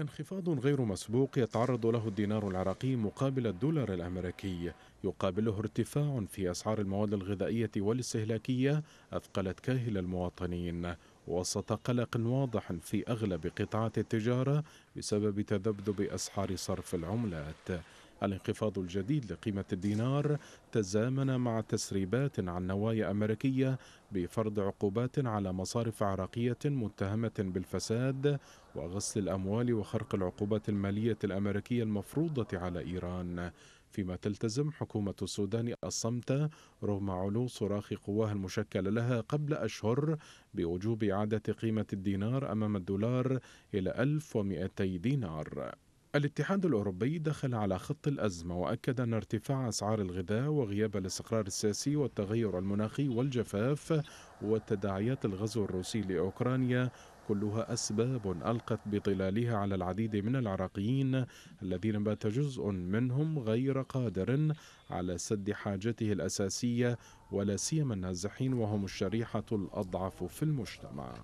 انخفاض غير مسبوق يتعرض له الدينار العراقي مقابل الدولار الأمريكي. يقابله ارتفاع في أسعار المواد الغذائية والاستهلاكية أثقلت كاهل المواطنين. وسط قلق واضح في أغلب قطاعات التجارة بسبب تذبذب أسعار صرف العملات. الانخفاض الجديد لقيمة الدينار تزامن مع تسريبات عن نوايا أمريكية بفرض عقوبات على مصارف عراقية متهمة بالفساد وغسل الأموال وخرق العقوبات المالية الأمريكية المفروضة على إيران. فيما تلتزم حكومة السودان الصمت رغم علو صراخ قواها المشكلة لها قبل أشهر بوجوب إعادة قيمة الدينار أمام الدولار إلى 1200 دينار. الاتحاد الأوروبي دخل على خط الأزمة وأكد أن ارتفاع أسعار الغذاء وغياب الاستقرار السياسي والتغير المناخي والجفاف وتداعيات الغزو الروسي لأوكرانيا كلها أسباب ألقت بظلالها على العديد من العراقيين الذين بات جزء منهم غير قادر على سد حاجته الأساسية ولا سيما النازحين وهم الشريحة الأضعف في المجتمع.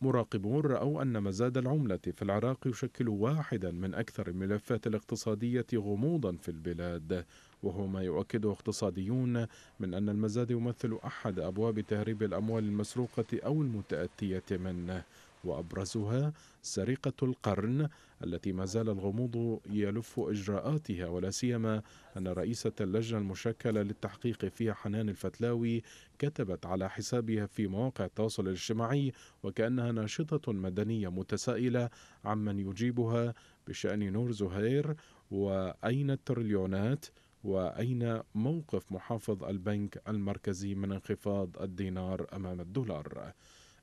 مراقبون رأوا أن مزاد العملة في العراق يشكل واحدا من أكثر الملفات الاقتصادية غموضا في البلاد وهو ما يؤكده اقتصاديون من أن المزاد يمثل أحد أبواب تهريب الأموال المسروقة أو المتأتية منه. وأبرزها سرقة القرن التي ما زال الغموض يلف إجراءاتها ولا سيما أن رئيسة اللجنة المشكلة للتحقيق فيها حنان الفتلاوي كتبت على حسابها في مواقع التواصل الاجتماعي وكأنها ناشطة مدنية متسائلة عمن يجيبها بشأن نور زهير وأين التريليونات وأين موقف محافظ البنك المركزي من انخفاض الدينار أمام الدولار.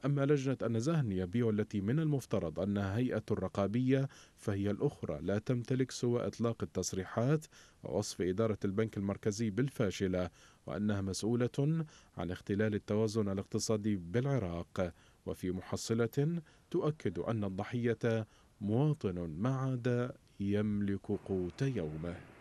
أما لجنة النزاهة النيابية والتي من المفترض أنها هيئة رقابية فهي الأخرى لا تمتلك سوى إطلاق التصريحات ووصف إدارة البنك المركزي بالفاشلة وأنها مسؤولة عن اختلال التوازن الاقتصادي بالعراق. وفي محصلة تؤكد أن الضحية مواطن ما عاد يملك قوت يومه.